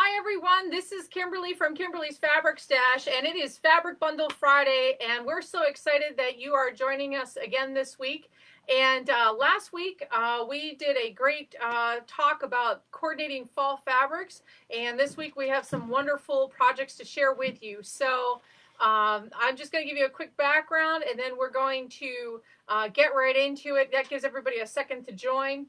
Hi everyone, this is Kimberly from Kimberly's Fabric Stash and it is Fabric Bundle Friday and we're so excited that you are joining us again this week. And uh, last week uh, we did a great uh, talk about coordinating fall fabrics and this week we have some wonderful projects to share with you. So um, I'm just going to give you a quick background and then we're going to uh, get right into it. That gives everybody a second to join.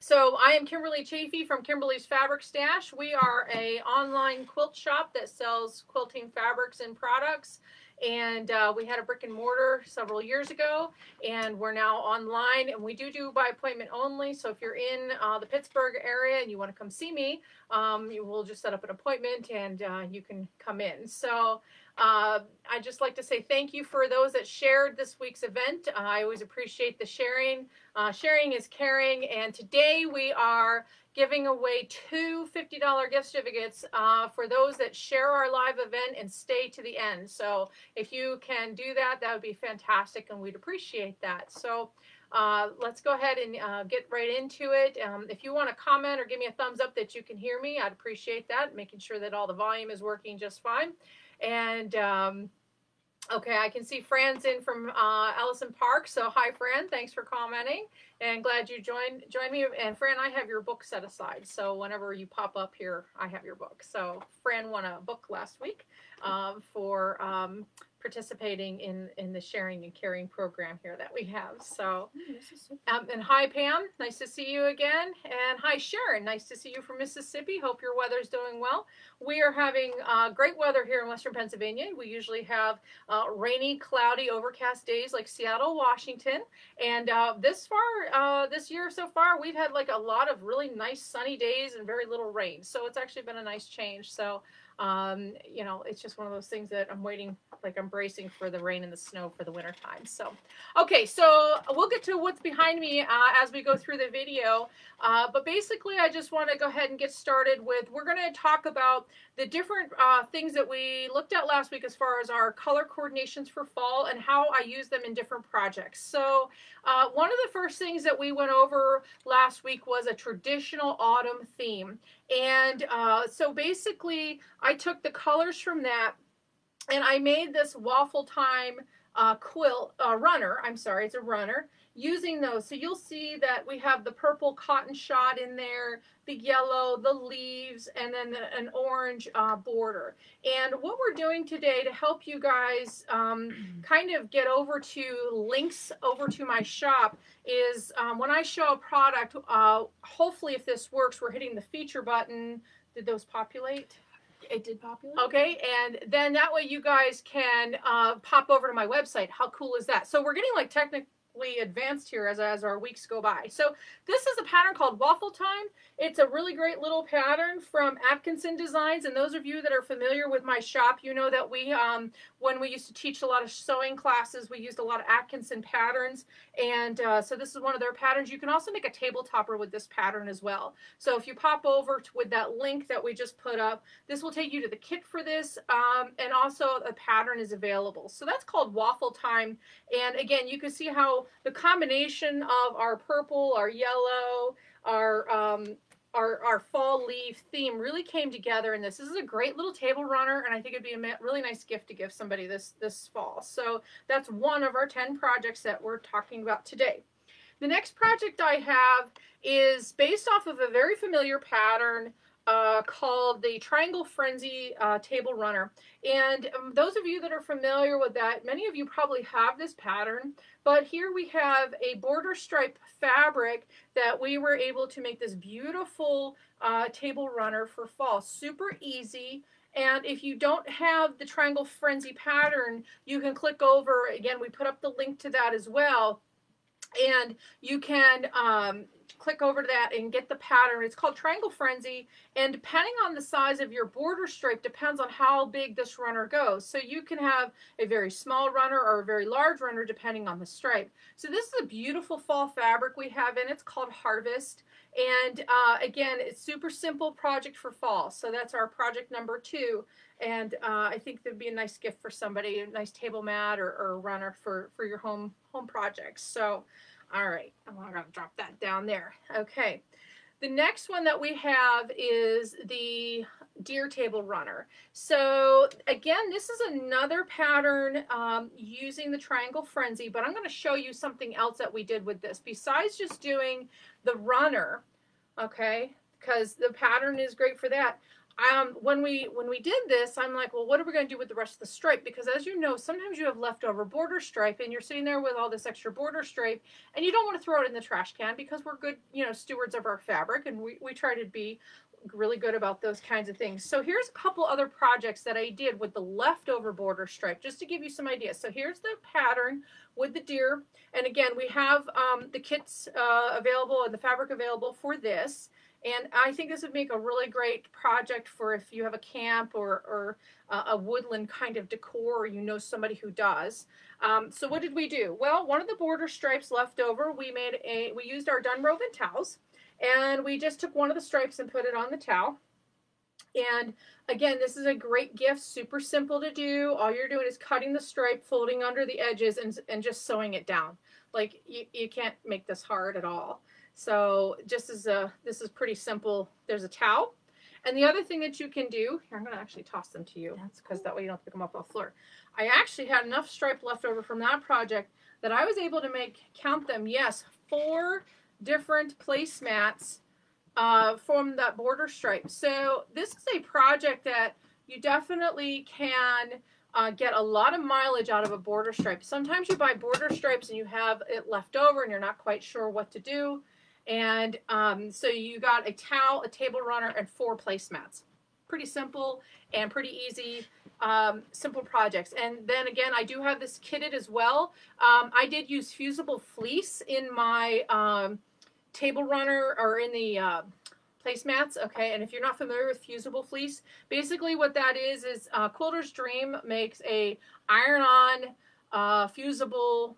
So I am Kimberly Chaffee from Kimberly's Fabric Stash. We are a online quilt shop that sells quilting fabrics and products. And uh, we had a brick and mortar several years ago, and we're now online. And we do do by appointment only. So if you're in uh, the Pittsburgh area and you want to come see me, um, you will just set up an appointment and uh, you can come in. So uh, I'd just like to say thank you for those that shared this week's event. Uh, I always appreciate the sharing. Uh, sharing is caring, and today we are giving away two $50 gift certificates uh, for those that share our live event and stay to the end. So if you can do that, that would be fantastic, and we'd appreciate that. So uh, let's go ahead and uh, get right into it. Um, if you want to comment or give me a thumbs up that you can hear me, I'd appreciate that, making sure that all the volume is working just fine. And um, okay, I can see Fran's in from uh, Allison Park. So hi, Fran. Thanks for commenting, and glad you joined joined me. And Fran, I have your book set aside, so whenever you pop up here, I have your book. So Fran won a book last week um, for um, participating in in the sharing and caring program here that we have. So, um, and hi Pam, nice to see you again. And hi Sharon, nice to see you from Mississippi. Hope your weather's doing well. We are having uh, great weather here in Western Pennsylvania. We usually have uh, rainy, cloudy, overcast days like Seattle, Washington. And uh, this far, uh, this year so far, we've had like a lot of really nice sunny days and very little rain. So it's actually been a nice change. So um, you know, it's just one of those things that I'm waiting, like I'm bracing for the rain and the snow for the winter time. So, okay, so we'll get to what's behind me uh, as we go through the video. Uh, but basically, I just want to go ahead and get started with, we're going to talk about the different uh, things that we looked at last week as far as our color coordinations for fall and how I use them in different projects. So uh, one of the first things that we went over last week was a traditional autumn theme. And uh, so basically, I took the colors from that and I made this waffle time uh, quilt uh, runner. I'm sorry, it's a runner using those. So you'll see that we have the purple cotton shot in there, the yellow, the leaves, and then the, an orange uh, border. And what we're doing today to help you guys um, kind of get over to links over to my shop is um, when I show a product, uh, hopefully if this works, we're hitting the feature button. Did those populate? It did populate. Okay, and then that way you guys can uh, pop over to my website. How cool is that? So we're getting like technical advanced here as, as our weeks go by. So this is a pattern called Waffle Time. It's a really great little pattern from Atkinson Designs. And those of you that are familiar with my shop, you know that we, um, when we used to teach a lot of sewing classes, we used a lot of Atkinson patterns. And uh, so this is one of their patterns. You can also make a table topper with this pattern as well. So if you pop over to, with that link that we just put up, this will take you to the kit for this. Um, and also a pattern is available. So that's called Waffle Time. And again, you can see how the combination of our purple, our yellow, our um, our, our fall leaf theme really came together in this. This is a great little table runner, and I think it'd be a really nice gift to give somebody this, this fall. So that's one of our 10 projects that we're talking about today. The next project I have is based off of a very familiar pattern uh, called the Triangle Frenzy uh, Table Runner. And um, those of you that are familiar with that, many of you probably have this pattern, but here we have a border stripe fabric that we were able to make this beautiful uh, table runner for fall. Super easy. And if you don't have the Triangle Frenzy pattern, you can click over. Again, we put up the link to that as well. And you can um, click over to that and get the pattern. It's called Triangle Frenzy, and depending on the size of your border stripe depends on how big this runner goes. So you can have a very small runner or a very large runner depending on the stripe. So this is a beautiful fall fabric we have in. It's called Harvest. And uh, again, it's super simple project for fall. So that's our project number two. And uh, I think that'd be a nice gift for somebody, a nice table mat or, or runner for, for your home home projects. So all right, I'm going to drop that down there. Okay. The next one that we have is the deer table runner. So again, this is another pattern um, using the triangle frenzy, but I'm going to show you something else that we did with this. Besides just doing the runner, okay, because the pattern is great for that. Um, when we when we did this, I'm like, well, what are we going to do with the rest of the stripe? Because as you know, sometimes you have leftover border stripe, and you're sitting there with all this extra border stripe, and you don't want to throw it in the trash can because we're good, you know, stewards of our fabric, and we we try to be really good about those kinds of things. So here's a couple other projects that I did with the leftover border stripe, just to give you some ideas. So here's the pattern with the deer. And again, we have um, the kits uh, available and the fabric available for this. And I think this would make a really great project for if you have a camp or, or uh, a woodland kind of decor or you know somebody who does. Um, so what did we do? Well, one of the border stripes left over, we made a, we used our Dunroven towels and we just took one of the stripes and put it on the towel. And again, this is a great gift, super simple to do. All you're doing is cutting the stripe, folding under the edges, and, and just sewing it down. Like you, you can't make this hard at all. So just as a, this is pretty simple. There's a towel. And the other thing that you can do, here I'm going to actually toss them to you because cool. that way you don't pick them up off the floor. I actually had enough stripe left over from that project that I was able to make, count them, yes, four different placemats uh, from that border stripe. So this is a project that you definitely can uh, get a lot of mileage out of a border stripe. Sometimes you buy border stripes and you have it left over and you're not quite sure what to do. And um, so you got a towel, a table runner, and four placemats. Pretty simple and pretty easy, um, simple projects. And then again, I do have this kitted as well. Um, I did use fusible fleece in my um, table runner or in the uh, placemats. Okay, and if you're not familiar with fusible fleece, basically what that is is uh, Quilter's Dream makes a iron-on uh, fusible.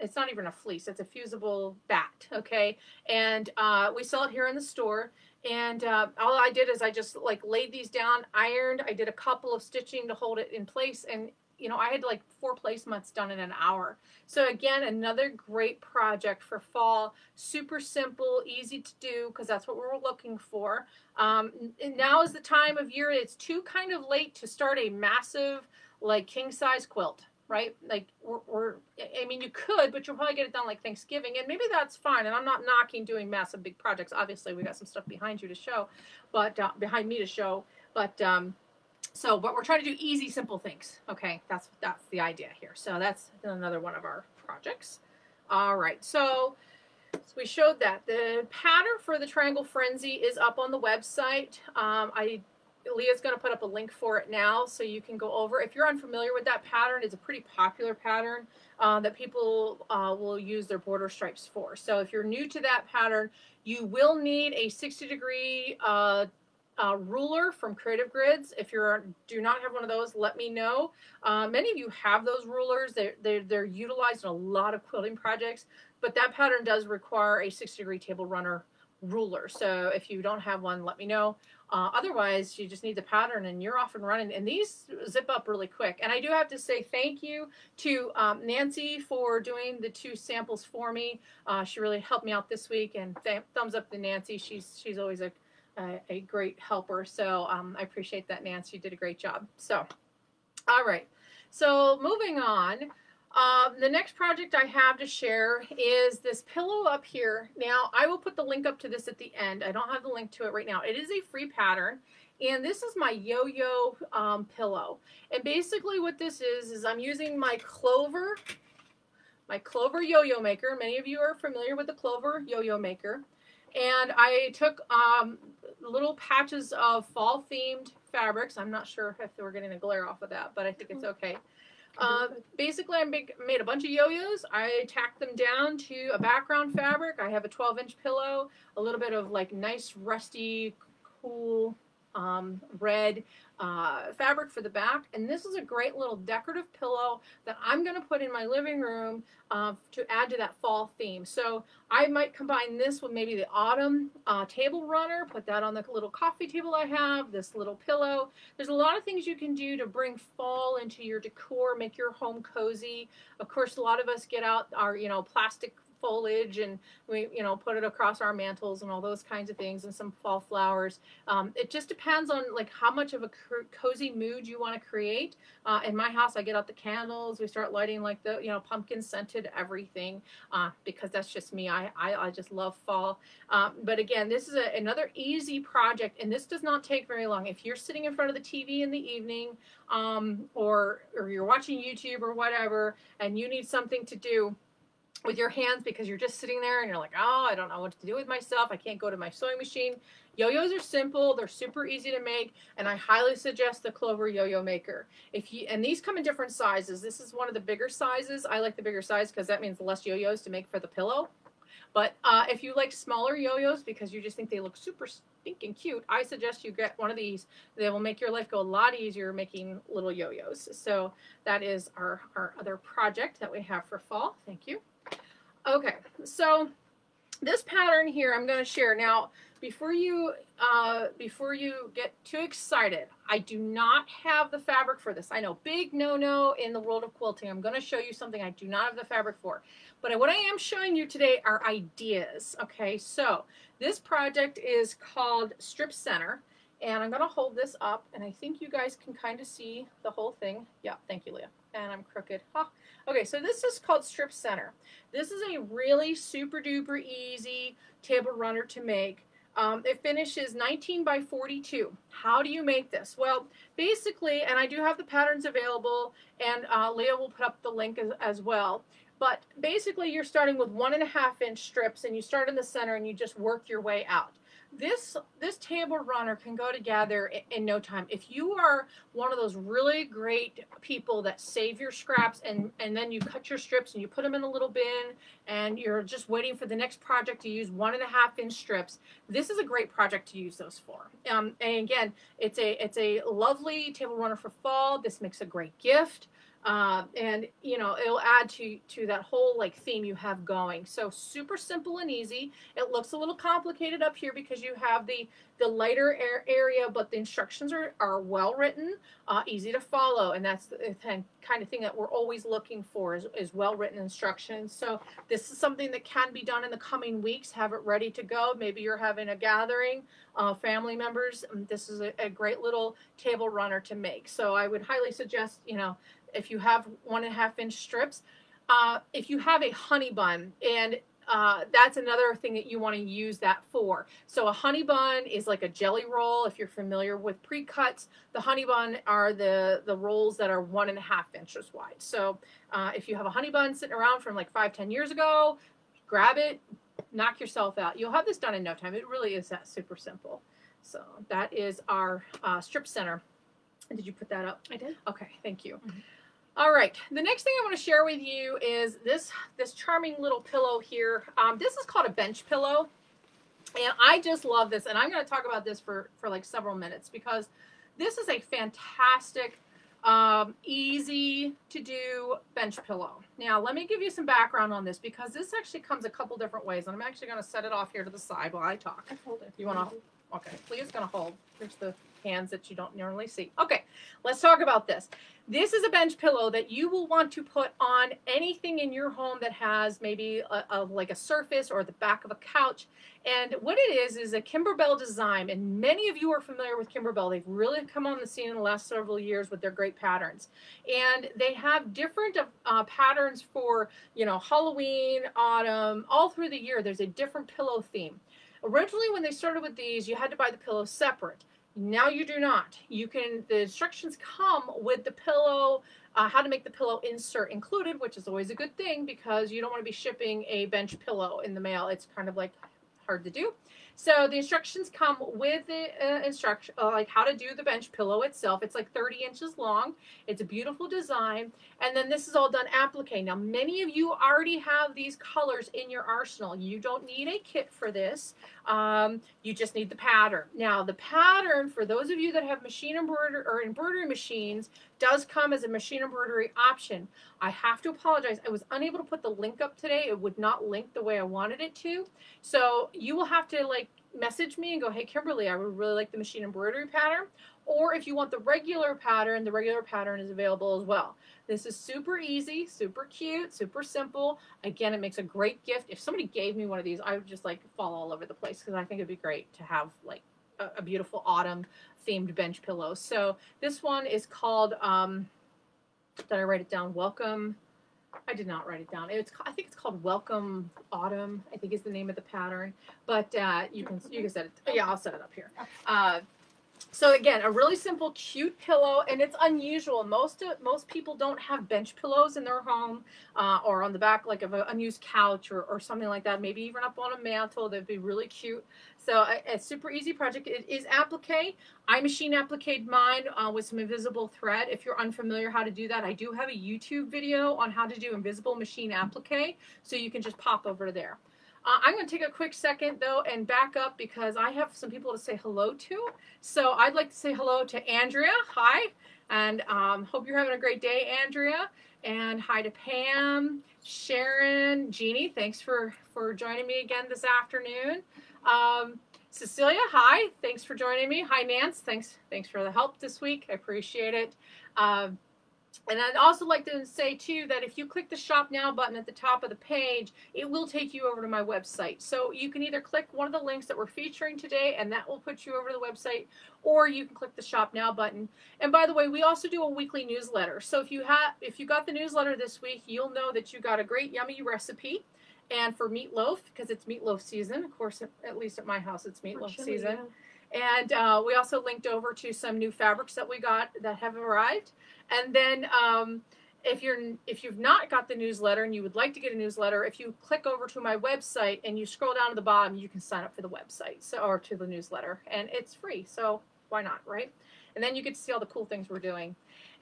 It's not even a fleece; it's a fusible bat. Okay, and uh, we sell it here in the store. And uh, all I did is I just like laid these down, ironed. I did a couple of stitching to hold it in place, and you know, I had like four placements done in an hour. So again, another great project for fall. Super simple, easy to do because that's what we're looking for. Um, now is the time of year. It's too kind of late to start a massive like king size quilt, right? Like we're, we're, I mean, you could, but you'll probably get it done like Thanksgiving, and maybe that's fine. And I'm not knocking doing massive big projects. Obviously, we got some stuff behind you to show, but uh, behind me to show, but. Um, so, but we're trying to do easy, simple things. Okay, that's that's the idea here. So that's another one of our projects. All right, so, so we showed that. The pattern for the Triangle Frenzy is up on the website. Um, I Leah's going to put up a link for it now so you can go over. If you're unfamiliar with that pattern, it's a pretty popular pattern uh, that people uh, will use their border stripes for. So if you're new to that pattern, you will need a 60 degree uh, uh, ruler from Creative Grids. If you do not have one of those, let me know. Uh, many of you have those rulers. They're, they're, they're utilized in a lot of quilting projects, but that pattern does require a 60 degree table runner ruler. So if you don't have one, let me know. Uh, otherwise, you just need the pattern and you're off and running. And these zip up really quick. And I do have to say thank you to um, Nancy for doing the two samples for me. Uh, she really helped me out this week. And th thumbs up to Nancy. She's she's always a a, a great helper. So um, I appreciate that, Nancy. You did a great job. So, all right. So moving on. Um, the next project I have to share is this pillow up here. Now, I will put the link up to this at the end. I don't have the link to it right now. It is a free pattern. And this is my yo-yo um, pillow. And basically what this is, is I'm using my Clover, my Clover yo-yo maker. Many of you are familiar with the Clover yo-yo maker. And I took um, little patches of fall themed fabrics. I'm not sure if we're getting a glare off of that, but I think it's okay. Uh, basically, I make, made a bunch of yo-yos. I tacked them down to a background fabric. I have a 12-inch pillow, a little bit of like nice rusty, cool um, red uh, fabric for the back. And this is a great little decorative pillow that I'm going to put in my living room uh, to add to that fall theme. So I might combine this with maybe the autumn uh, table runner, put that on the little coffee table I have, this little pillow. There's a lot of things you can do to bring fall into your decor, make your home cozy. Of course, a lot of us get out our, you know, plastic foliage and we you know put it across our mantles and all those kinds of things and some fall flowers. Um, it just depends on like how much of a cozy mood you want to create. Uh, in my house i get out the candles we start lighting like the you know pumpkin scented everything uh, because that's just me. I, I, I just love fall. Um, but again this is a, another easy project and this does not take very long. If you're sitting in front of the tv in the evening um, or or you're watching youtube or whatever and you need something to do with your hands because you're just sitting there and you're like, oh, I don't know what to do with myself. I can't go to my sewing machine. Yo-yos are simple. They're super easy to make, and I highly suggest the Clover Yo-Yo Maker. If you and these come in different sizes. This is one of the bigger sizes. I like the bigger size because that means less yo-yos to make for the pillow. But uh, if you like smaller yo-yos because you just think they look super stinking cute, I suggest you get one of these. They will make your life go a lot easier making little yo-yos. So that is our, our other project that we have for fall. Thank you. Okay, so this pattern here I'm going to share. Now, before you uh, before you get too excited, I do not have the fabric for this. I know, big no-no in the world of quilting. I'm going to show you something I do not have the fabric for. But what I am showing you today are ideas. Okay, so this project is called Strip Center. And I'm going to hold this up, and I think you guys can kind of see the whole thing. Yeah, thank you, Leah. And I'm crooked. Huh. Okay, so this is called Strip Center. This is a really super duper easy table runner to make. Um, it finishes 19 by 42. How do you make this? Well, basically, and I do have the patterns available, and uh, Leah will put up the link as, as well. But basically, you're starting with one and a half inch strips, and you start in the center, and you just work your way out this this table runner can go together in, in, no time. If you are one of those really great people that save your scraps and and then you cut your strips and you put them in a little bin and you're just waiting for the next project to use one and a half inch strips this is a great project to use those for. Um, and again it's a it's a lovely table runner for fall. This makes a great gift uh, and you know it'll add to to that whole like theme you have going. So super simple and easy. It looks a little complicated up here because you have the the lighter area but the instructions are, are well written uh, easy to follow. And that's the kind of thing that we're always looking for is, is well written instructions. So this is something that can be done in the coming weeks. Have it ready to go. Maybe you're having a gathering uh, family members. This is a, a great little table runner to make. So i would highly suggest you know if you have one and a half inch strips. Uh, if you have a honey bun, and uh, that's another thing that you want to use that for. So a honey bun is like a jelly roll. If you're familiar with pre-cuts, the honey bun are the, the rolls that are one and a half inches wide. So uh, if you have a honey bun sitting around from like five, ten years ago, grab it, knock yourself out. You'll have this done in no time. It really is that super simple. So that is our uh, strip center. Did you put that up? I did. Okay, thank you. Mm -hmm. All right, the next thing I want to share with you is this, this charming little pillow here. Um, this is called a bench pillow. And I just love this. And I'm going to talk about this for, for like several minutes because this is a fantastic, um, easy to do bench pillow. Now, let me give you some background on this because this actually comes a couple different ways. And I'm actually going to set it off here to the side while I talk. Hold it. You want to? Okay, going to hold. Here's the hands that you don't normally see. Okay, let's talk about this. This is a bench pillow that you will want to put on anything in your home that has maybe a, a, like a surface or the back of a couch. And what it is is a Kimberbell design. And many of you are familiar with Kimberbell. They've really come on the scene in the last several years with their great patterns. And they have different uh, patterns for, you know, Halloween, autumn, all through the year. There's a different pillow theme. Originally, when they started with these, you had to buy the pillow separate. Now you do not. You can, the instructions come with the pillow, uh, how to make the pillow insert included, which is always a good thing because you don't want to be shipping a bench pillow in the mail. It's kind of like hard to do. So the instructions come with the uh, instruction, uh, like how to do the bench pillow itself. It's like 30 inches long. It's a beautiful design. And then this is all done applique. Now, many of you already have these colors in your arsenal. You don't need a kit for this. Um, you just need the pattern. Now, the pattern, for those of you that have machine embroidery or embroidery machines, does come as a machine embroidery option. I have to apologize. I was unable to put the link up today. It would not link the way I wanted it to. So you will have to like message me and go, hey, Kimberly, I would really like the machine embroidery pattern. Or if you want the regular pattern, the regular pattern is available as well. This is super easy, super cute, super simple. Again, it makes a great gift. If somebody gave me one of these, I would just like fall all over the place because I think it'd be great to have like a, a, beautiful autumn themed bench pillow. So this one is called, um, did I write it down? Welcome. I did not write it down. It's I think it's called Welcome Autumn. I think is the name of the pattern. But uh, you can you can set it. Yeah, I'll set it up here. Uh, so again, a really simple, cute pillow, and it's unusual. Most most people don't have bench pillows in their home uh, or on the back like of an unused couch or, or something like that. Maybe even up on a mantle. That'd be really cute. So a, a super easy project. It is applique. I machine appliqued mine uh, with some invisible thread. If you're unfamiliar how to do that, I do have a YouTube video on how to do invisible machine applique. So you can just pop over there. Uh, I'm going to take a quick second though and back up because I have some people to say hello to. So I'd like to say hello to Andrea. Hi. And um, hope you're having a great day, Andrea. And hi to Pam, Sharon, Jeannie. Thanks for, for joining me again this afternoon. Um, Cecilia, hi. Thanks for joining me. Hi, Nance. Thanks, thanks for the help this week. I appreciate it. Um, and I'd also like to say too that if you click the shop now button at the top of the page, it will take you over to my website. So you can either click one of the links that we're featuring today and that will put you over to the website, or you can click the shop now button. And by the way, we also do a weekly newsletter. So if you have if you got the newsletter this week, you'll know that you got a great yummy recipe. And for meatloaf, because it's meatloaf season, of course, at least at my house, it's meatloaf chili, season. Yeah. And uh, we also linked over to some new fabrics that we got that have arrived. And then um, if you're if you've not got the newsletter and you would like to get a newsletter, if you click over to my website and you scroll down to the bottom, you can sign up for the website so or to the newsletter, and it's free. So why not, right? And then you get to see all the cool things we're doing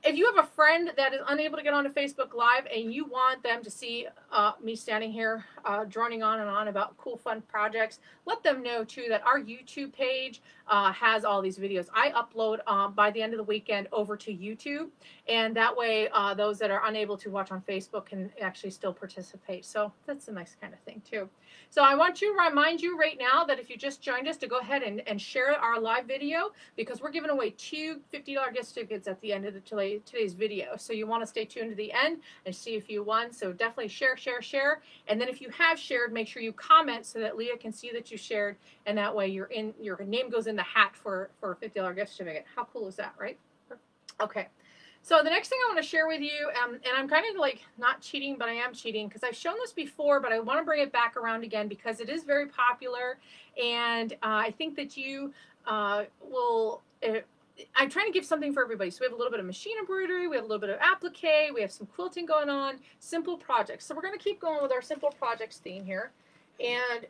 if you have a friend that is unable to get onto Facebook Live and you want them to see uh, me standing here uh, droning on and on about cool, fun projects, let them know too that our YouTube page uh, has all these videos. I upload um, by the end of the weekend over to YouTube, and that way uh, those that are unable to watch on Facebook can actually still participate. So that's a nice kind of thing too. So I want to remind you right now that if you just joined us to go ahead and, and share our live video because we're giving away two $50 gift certificates at the end of the today's video. So you want to stay tuned to the end and see if you won. So definitely share, share, share. And then if you have shared, make sure you comment so that Leah can see that you shared. And that way you're in, your name goes in the hat for, for a $50 gift certificate. How cool is that, right? Okay. So the next thing I want to share with you, um, and I'm kind of like not cheating, but I am cheating because I've shown this before, but I want to bring it back around again because it is very popular, and uh, I think that you uh, will. Uh, I'm trying to give something for everybody. So we have a little bit of machine embroidery, we have a little bit of applique, we have some quilting going on, simple projects. So we're going to keep going with our simple projects theme here, and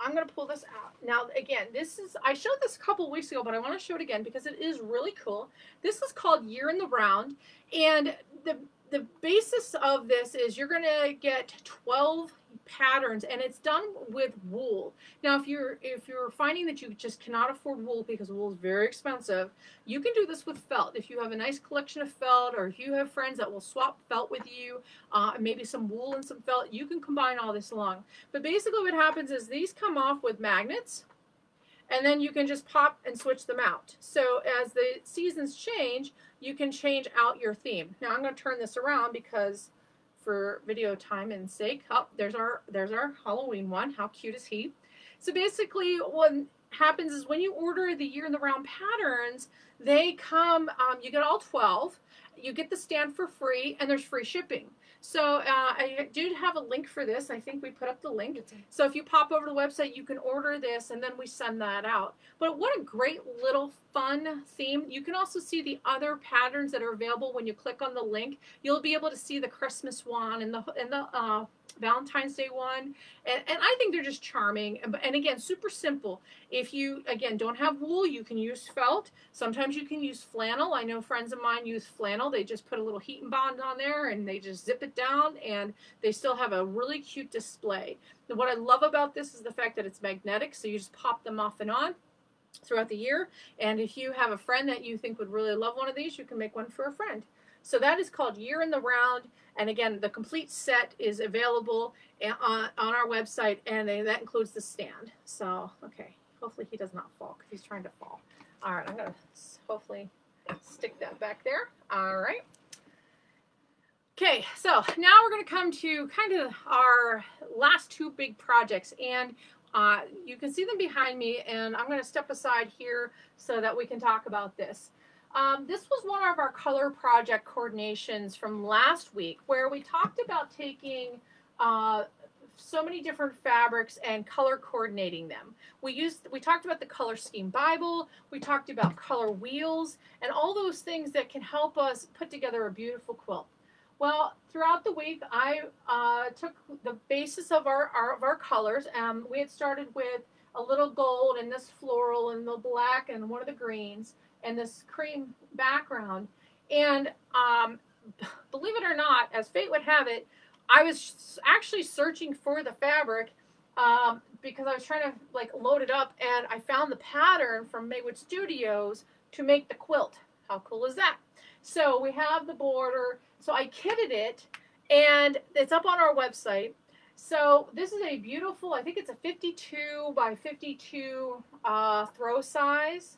I'm going to pull this out. Now, again, this is, I showed this a couple weeks ago, but I want to show it again because it is really cool. This is called Year in the Round. And the, the basis of this is you're going to get 12 patterns and it's done with wool. Now if you're if you're finding that you just cannot afford wool because wool is very expensive, you can do this with felt. If you have a nice collection of felt or if you have friends that will swap felt with you, uh, maybe some wool and some felt, you can combine all this along. But basically what happens is these come off with magnets and then you can just pop and switch them out. So as the seasons change, you can change out your theme. Now I'm going to turn this around because for video time and sake. Oh, there's our there's our Halloween one. How cute is he? So basically, what happens is when you order the year in the round patterns, they come. Um, you get all twelve. You get the stand for free, and there's free shipping. So uh, I do have a link for this. I think we put up the link. So if you pop over to the website, you can order this and then we send that out. But what a great little fun theme. You can also see the other patterns that are available when you click on the link. You'll be able to see the Christmas one and the and the uh, Valentine's Day one. And, and I think they're just charming. And, and again, super simple. If you, again, don't have wool, you can use felt. Sometimes you can use flannel. I know friends of mine use flannel. They just put a little HeatnBond on there and they just zip it down and they still have a really cute display. And what I love about this is the fact that it's magnetic. So you just pop them off and on throughout the year. And if you have a friend that you think would really love one of these, you can make one for a friend. So that is called Year in the Round. And again, the complete set is available on, on our website, and that includes the stand. So, okay, hopefully he does not fall because he's trying to fall. All right, I'm going to hopefully stick that back there. All right. Okay, so now we're going to come to kind of our last two big projects. And uh, you can see them behind me, and I'm going to step aside here so that we can talk about this. Um, this was one of our color project coordinations from last week where we talked about taking uh, so many different fabrics and color coordinating them. We used we talked about the color scheme Bible, we talked about color wheels and all those things that can help us put together a beautiful quilt. Well, throughout the week, I uh, took the basis of our, our of our colors. Um, we had started with a little gold and this floral and the black and one of the greens and this cream background. And um, believe it or not, as fate would have it, I was actually searching for the fabric um, because I was trying to like load it up and I found the pattern from Maywood Studios to make the quilt. How cool is that? So we have the border. So I kitted it and it's up on our website. So this is a beautiful, I think it's a 52 by 52 uh, throw size.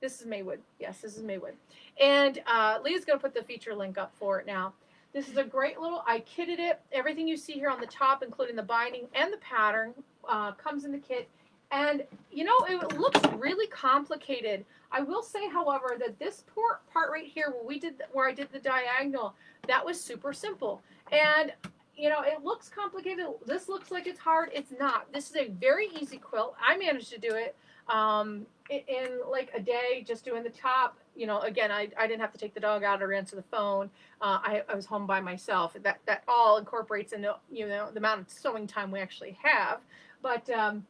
This is Maywood. Yes, this is Maywood. And uh, Leah's going to put the feature link up for it now. This is a great little, I kitted it. Everything you see here on the top, including the binding and the pattern, uh, comes in the kit. And, you know, it looks really complicated. I will say, however, that this part, part right here where we did, where I did the diagonal, that was super simple. And, you know, it looks complicated. This looks like it's hard. It's not. This is a very easy quilt. I managed to do it um, in, like a day, just doing the top. You know, again, I, I didn't have to take the dog out or answer the phone. Uh, I, I was home by myself. That that all incorporates into you know the amount of sewing time we actually have. But um,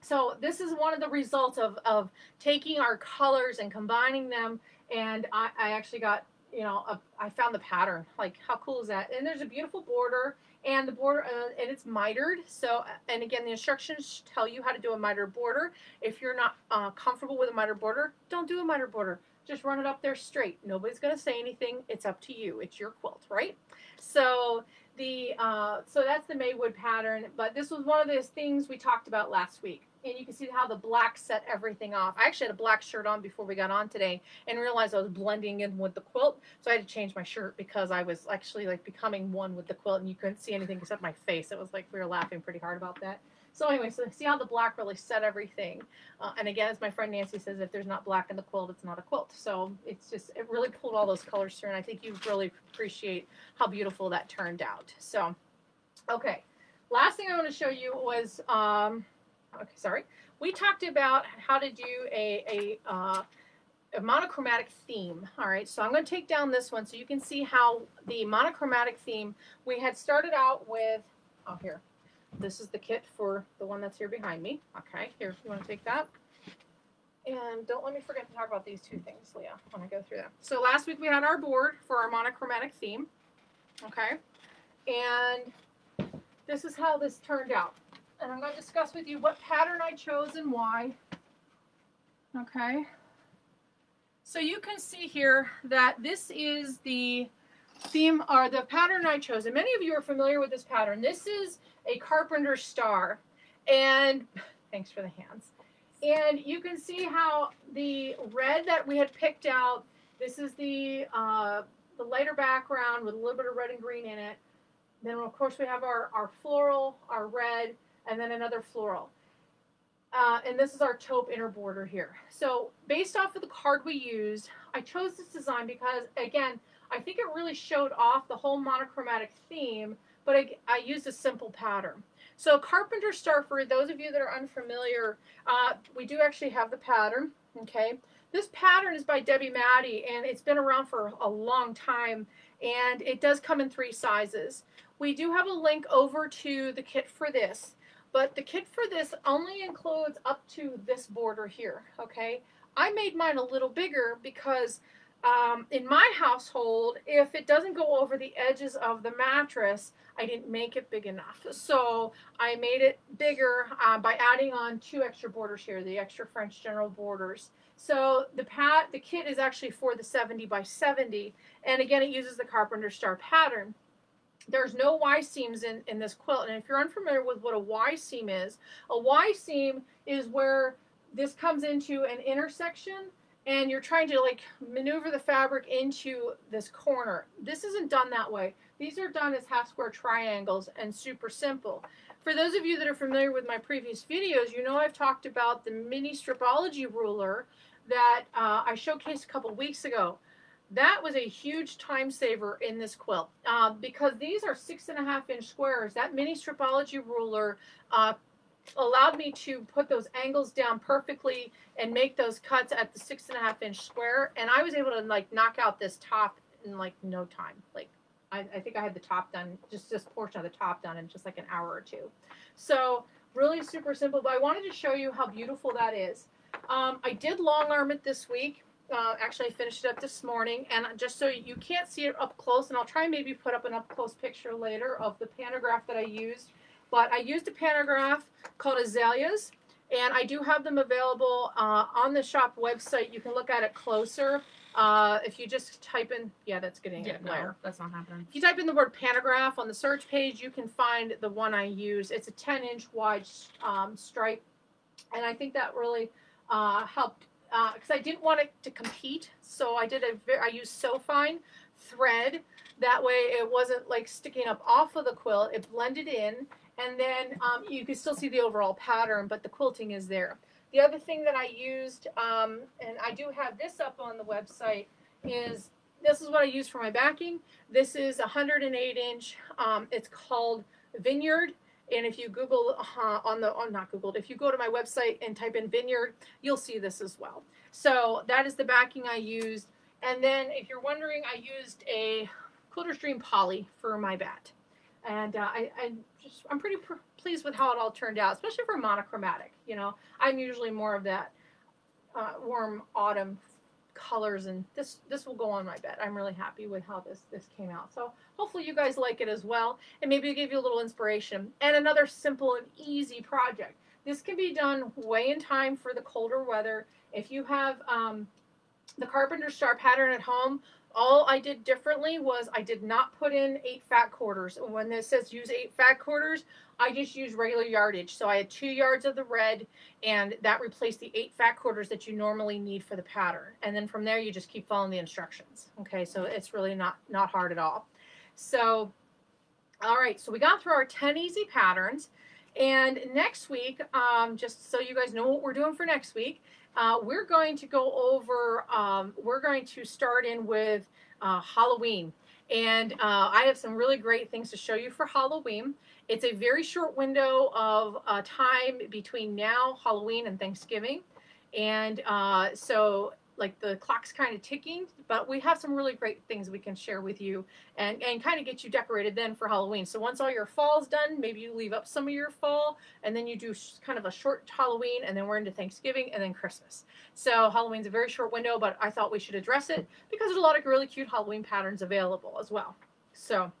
so this is one of the results of of taking our colors and combining them. And I, I actually got you know a, I found the pattern. Like how cool is that? And there's a beautiful border and the border uh, and it's mitered. So and again the instructions tell you how to do a mitered border. If you're not uh, comfortable with a mitered border don't do a mitered border. Just run it up there straight. Nobody's going to say anything. It's up to you. It's your quilt right? So the uh, so that's the maywood pattern. But this was one of those things we talked about last week and you can see how the black set everything off. I actually had a black shirt on before we got on today and realized I was blending in with the quilt. So I had to change my shirt because I was actually like becoming one with the quilt and you couldn't see anything except my face. It was like we were laughing pretty hard about that. So anyway, so see how the black really set everything. Uh, and again, as my friend Nancy says, if there's not black in the quilt, it's not a quilt. So it's just, it really pulled all those colors through. And I think you really appreciate how beautiful that turned out. So, okay. Last thing I want to show you was, um, okay, sorry. We talked about how to do a, a, uh, a monochromatic theme. All right, so I'm going to take down this one so you can see how the monochromatic theme, we had started out with, oh, here. This is the kit for the one that's here behind me. Okay, here, if you want to take that? And don't let me forget to talk about these two things, Leah, when I go through them. So last week we had our board for our monochromatic theme. Okay, and this is how this turned out and I'm going to discuss with you what pattern I chose and why. Okay. So you can see here that this is the theme or the pattern I chose. And many of you are familiar with this pattern. This is a carpenter star. And thanks for the hands. And you can see how the red that we had picked out, this is the, uh, the lighter background with a little bit of red and green in it. Then, of course, we have our, our floral, our red, and then another floral. Uh, and this is our taupe inner border here. So based off of the card we used, I chose this design because, again, I think it really showed off the whole monochromatic theme, but I, I used a simple pattern. So Carpenter Star, for those of you that are unfamiliar, uh, we do actually have the pattern, okay? This pattern is by Debbie Maddy, and it's been around for a long time, and it does come in three sizes. We do have a link over to the kit for this. But the kit for this only includes up to this border here, okay? I made mine a little bigger because um, in my household, if it doesn't go over the edges of the mattress, I didn't make it big enough. So I made it bigger uh, by adding on two extra borders here, the extra French general borders. So the pat, the kit is actually for the 70 by 70. And again, it uses the Carpenter Star pattern. There's no Y seams in, in this quilt. And if you're unfamiliar with what a Y seam is, a Y seam is where this comes into an intersection and you're trying to like maneuver the fabric into this corner. This isn't done that way. These are done as half square triangles and super simple. For those of you that are familiar with my previous videos, you know I've talked about the mini stripology ruler that uh, I showcased a couple weeks ago. That was a huge time saver in this quilt uh, because these are six and a half inch squares. That mini stripology ruler uh, allowed me to put those angles down perfectly and make those cuts at the six and a half inch square. And I was able to like knock out this top in like no time. Like I, I think I had the top done, just this portion of the top done in just like an hour or two. So really super simple, but I wanted to show you how beautiful that is. Um, I did long arm it this week. Uh, actually, I finished it up this morning, and just so you can't see it up close, and I'll try and maybe put up an up close picture later of the pantograph that I used but I used a pantograph called Azaleas, and I do have them available uh, on the shop website. You can look at it closer. Uh, if you just type in, yeah, that's getting Yeah, glare. no, that's not happening. If you type in the word pantograph on the search page, you can find the one I use. It's a 10 inch wide um, stripe, and I think that really uh, helped because I didn't want it to compete. So I did a I used SoFine thread. That way it wasn't like sticking up off of the quilt. It blended in, and then um, you can still see the overall pattern, but the quilting is there. The other thing that I used, um, and I do have this up on the website, is this is what I use for my backing. This is 108 inch. Um, it's called Vineyard. And if you Google uh, on the, on not Googled, if you go to my website and type in Vineyard, you'll see this as well. So that is the backing I used. And then if you're wondering, I used a Quilter's Dream Poly for my bat. And uh, I, I just, I'm pretty pr- pleased with how it all turned out, especially for monochromatic. You know, I'm usually more of that uh, warm autumn colors and this this will go on my bed. I'm really happy with how this this came out. So hopefully you guys like it as well and maybe it gave you a little inspiration. And another simple and easy project. This can be done way in time for the colder weather. If you have um, the Carpenter Star pattern at home, all I did differently was I did not put in eight fat quarters. When it says use eight fat quarters, I just used regular yardage. So I had two yards of the red, and that replaced the eight fat quarters that you normally need for the pattern. And then from there, you just keep following the instructions. Okay, so it's really not not hard at all. So, all right, so we got through our 10 easy patterns. And next week, um, just so you guys know what we're doing for next week, uh, we're going to go over, um, we're going to start in with uh, Halloween. And uh, I have some really great things to show you for Halloween. It's a very short window of uh, time between now, Halloween, and Thanksgiving. And uh, so, like, the clock's kind of ticking, but we have some really great things we can share with you and, and kind of get you decorated then for Halloween. So, once all your fall's done, maybe you leave up some of your fall and then you do kind of a short Halloween, and then we're into Thanksgiving and then Christmas. So, Halloween's a very short window, but I thought we should address it because there's a lot of really cute Halloween patterns available as well. So,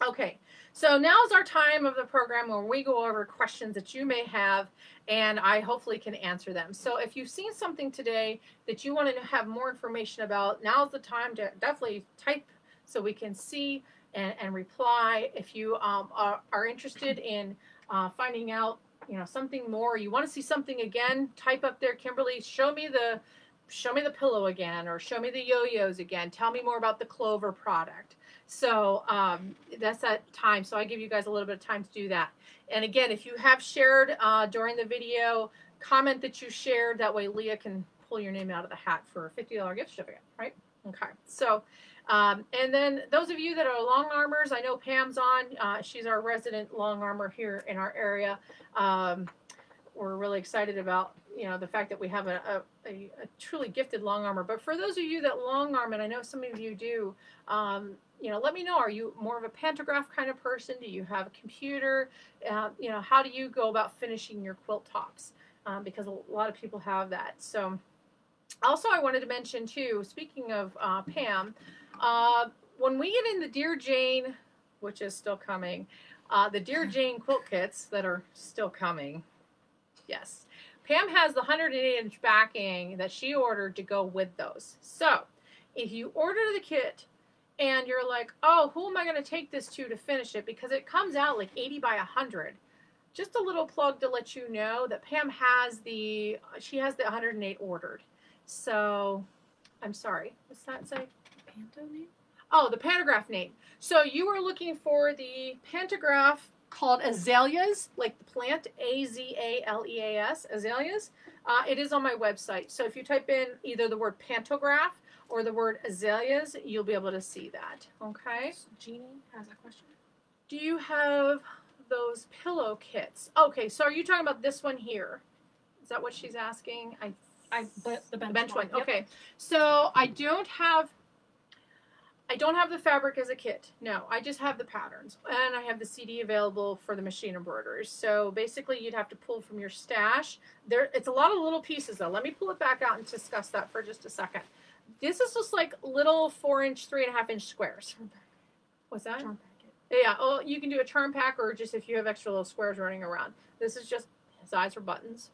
okay. So now is our time of the program where we go over questions that you may have, and I hopefully can answer them. So if you've seen something today that you want to have more information about, now's the time to definitely type so we can see and, and reply. If you um, are, are interested in uh, finding out, you know, something more, you want to see something again, type up there, Kimberly. Show me the show me the pillow again, or show me the yo-yos again. Tell me more about the Clover product. So um, that's that time. So I give you guys a little bit of time to do that. And again, if you have shared uh, during the video, comment that you shared. That way Leah can pull your name out of the hat for a $50 gift certificate, right? Okay. So, um, and then those of you that are long armors, I know Pam's on. Uh, she's our resident long armor here in our area. Um, we're really excited about you know the fact that we have a, a, a, truly gifted long armor. But for those of you that long arm, and I know some of you do, um, you know, let me know. Are you more of a pantograph kind of person? Do you have a computer? Uh, you know, how do you go about finishing your quilt tops? Um, because a lot of people have that. So, also, I wanted to mention too. Speaking of uh, Pam, uh, when we get in the Dear Jane, which is still coming, uh, the Dear Jane quilt kits that are still coming. Yes, Pam has the 108 inch backing that she ordered to go with those. So, if you order the kit and you're like, oh, who am I going to take this to to finish it? Because it comes out like 80 by 100 just a little plug to let you know that Pam has the she has the 108 ordered. So I'm sorry. What's that say? Panto name? Oh, the pantograph name. So you are looking for the pantograph called azaleas, like the plant A Z A L E A S, azaleas. Uh, it is on my website. So if you type in either the word pantograph or the word azaleas, you'll be able to see that. Okay. Jeannie has a question. Do you have those pillow kits? Okay, so are you talking about this one here? Is that what she's asking? I I the the bench, bench one. Yep. Okay. So I don't have I don't have the fabric as a kit. No, I just have the patterns. And I have the CD available for the machine embroiderers. So basically you'd have to pull from your stash. There it's a lot of little pieces though. Let me pull it back out and discuss that for just a second. This is just like little four inch, three and a half inch squares. What's that? Yeah, oh, you can do a charm pack or just if you have extra little squares running around. This is just size for buttons.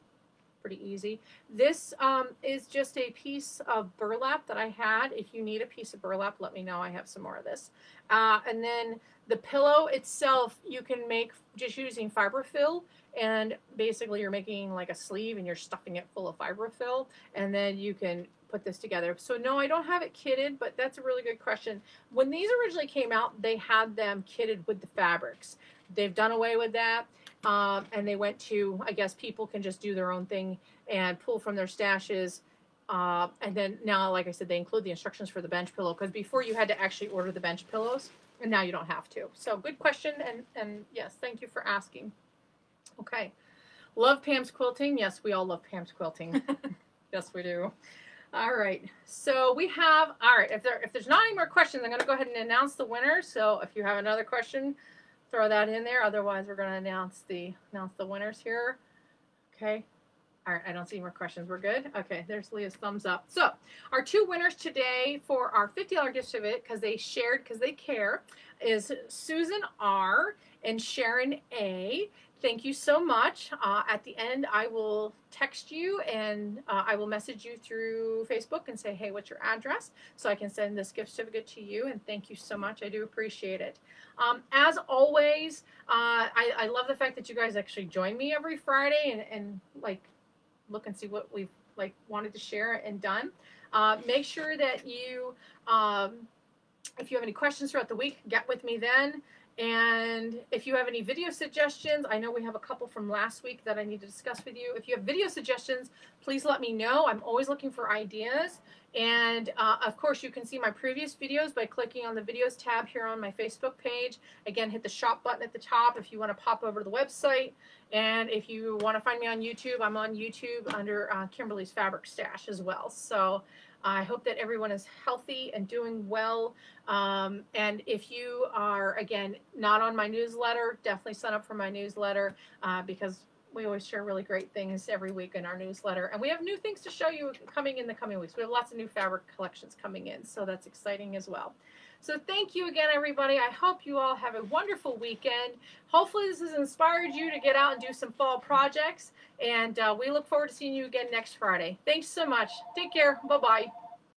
Pretty easy. This um, is just a piece of burlap that I had. If you need a piece of burlap, let me know. I have some more of this. Uh, and then the pillow itself, you can make just using fiberfill. And basically, you're making like a sleeve and you're stuffing it full of fiberfill. And then you can put this together. So, no, I don't have it kitted, but that's a really good question. When these originally came out, they had them kitted with the fabrics. They've done away with that. Um, and they went to, I guess people can just do their own thing and pull from their stashes. Uh, and then now, like I said, they include the instructions for the bench pillow because before you had to actually order the bench pillows, and now you don't have to. So, good question, and and yes, thank you for asking. Okay, love Pam's quilting. Yes, we all love Pam's quilting. yes, we do. All right, so we have. All right, if there if there's not any more questions, I'm going to go ahead and announce the winner. So, if you have another question, throw that in there. Otherwise, we're going to announce the announce the winners here. Okay. All right, I don't see any more questions. We're good. Okay, there's Leah's thumbs up. So, our two winners today for our $50 gift certificate because they shared because they care is Susan R and Sharon A. Thank you so much. Uh, at the end, I will text you and uh, I will message you through Facebook and say, hey, what's your address? So I can send this gift certificate to you. And thank you so much. I do appreciate it. Um, as always, uh, I, I love the fact that you guys actually join me every Friday and, and like look and see what we've like wanted to share and done. Uh, make sure that you, um, if you have any questions throughout the week, get with me then. And if you have any video suggestions, I know we have a couple from last week that I need to discuss with you. If you have video suggestions, please let me know. I'm always looking for ideas. And uh, of course, you can see my previous videos by clicking on the videos tab here on my Facebook page. Again, hit the shop button at the top if you want to pop over to the website. And if you want to find me on YouTube, I'm on YouTube under uh, Kimberly's Fabric Stash as well. So I hope that everyone is healthy and doing well. Um, and if you are, again, not on my newsletter, definitely sign up for my newsletter uh, because we always share really great things every week in our newsletter. And we have new things to show you coming in the coming weeks. We have lots of new fabric collections coming in, so that's exciting as well. So thank you again, everybody. I hope you all have a wonderful weekend. Hopefully this has inspired you to get out and do some fall projects. And uh, we look forward to seeing you again next Friday. Thanks so much. Take care. Bye-bye.